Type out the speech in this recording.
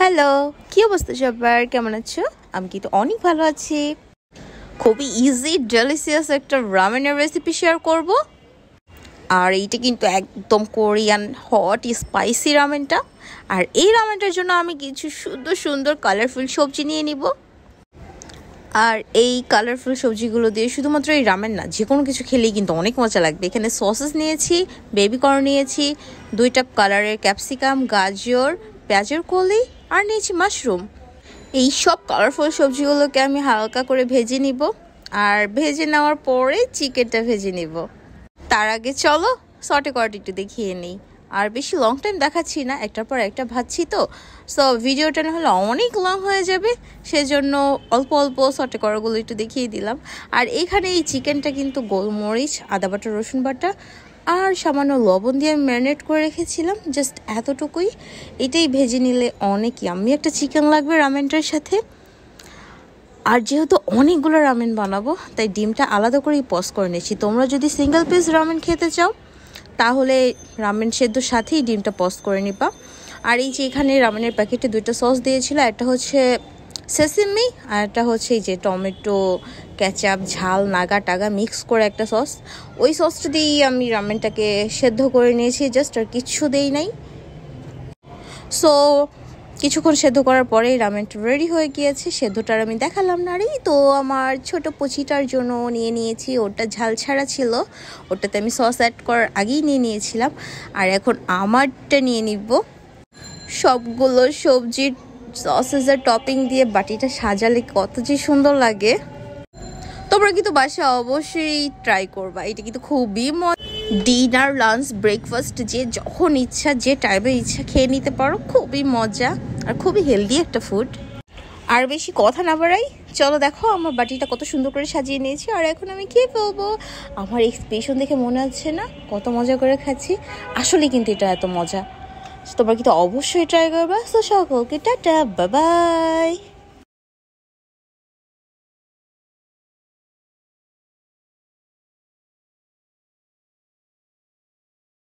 Hello, কি অবস্থা সবার? কেমন আছো? আমি কিন্তু অনেক ভালো আছি। খুবই ইজি ডেলিসিয়াস একটা রামেনের রেসিপি শেয়ার করব। আর এইটা কিন্তু একদম কোরিয়ান হট স্পাইসি রামেনটা। আর এই রামেনটার জন্য আমি কিছু সুন্দর সুন্দর কালারফুল সবজি নিয়ে নিব। আর এই কালারফুল সবজিগুলো দিয়ে শুধুমাত্র এই রামেন না যে কোনো কিছু খেলেই কিন্তু অনেক মজা লাগবে। এখানে সসেস নিয়েছি বেবি কর্ন নিয়েছি, দুইটা কালারের ক্যাপসিকাম গাজর পেঁয়াজের কলি আর নিয়েছি মাশরুম। এই সব কালারফুল সবজিগুলোকে আমি হালকা করে ভেজে নিব আর ভেজে নেওয়ার পরে চিকেনটা ভেজে নিব। তার আগে চলো সটে করাটা একটু দেখিয়ে নিই। আর বেশি লং টাইম দেখাচ্ছি না, একটার পর একটা ভাবছি তো। সো ভিডিওটা না হলে অনেক লং হয়ে যাবে, সেজন্য অল্প অল্প সটে করাগুলো একটু দেখিয়ে দিলাম। আর এখানে এই চিকেনটা কিন্তু গোলমরিচ, আদা বাটা, রসুন বাটা আর সামান্য লবণ দিয়ে আমি ম্যারিনেট করে রেখেছিলাম, জাস্ট এতটুকুই। এটাই ভেজে নিলে অনেকই আমি একটা চিকেন লাগবে রামেনটার সাথে। আর যেহেতু অনেকগুলো রামেন বানাবো, তাই ডিমটা আলাদা করেই পজ করে নিয়েছি তোমরা যদি সিঙ্গেল পিস রামেন খেতে চাও, তাহলে রামেন সেদ্ধর সাথেই ডিমটা পজ করে নিবা। আর এই যে এখানে রামেনের প্যাকেটে দুইটা সস দিয়েছিল, একটা হচ্ছে সেসিমি আর একটা হচ্ছে এই যে টমেটো ক্যাচাপ ঝাল, নাগা টাগা মিক্স করে একটা সস ওই সসটা দিয়েই আমি রামেনটাকে সেদ্ধ করে নিয়েছি জাস্ট আর কিচ্ছু দেই নাই। সো কিছুক্ষণ সেদ্ধ করার পরেই রামেনটা রেডি হয়ে গিয়েছে, সেদ্ধটার আমি দেখালাম না। রে তো আমার ছোট পচিটার জন্য নিয়ে নিয়েছি, ওটা ঝাল ছাড়া ছিল। ওটাতে আমি সস অ্যাড করার আগেই নিয়ে নিয়েছিলাম। আর এখন আমারটা নিয়ে নিব। সবগুলো সবজির সসেসের টপিং দিয়ে বাটিটা সাজালে কত যে সুন্দর লাগে। তোমরা কিন্তু বাসা অবশ্যই ট্রাই করবা, এটা কিন্তু খুবই ডিনার লাঞ্চ ব্রেকফাস্ট যে যখন ইচ্ছা, যে টাইমে ইচ্ছা খেয়ে নিতে পারো, খুবই মজা আর খুবই হেলদি একটা ফুড আর বেশি কথা না বাড়াই, চলো দেখো আমার বাটিটা কত সুন্দর করে সাজিয়ে নিয়েছি, আর এখন আমি খেয়ে ফেলব। আমার এক্সপ্রেশন দেখে মনে হচ্ছে না, কত মজা করে খাচ্ছি, আসলে কিন্তু এটা এত মজা। তোমরা কিন্তু অবশ্যই ট্রাই করবা। তো সকলকে টাটা বাবাই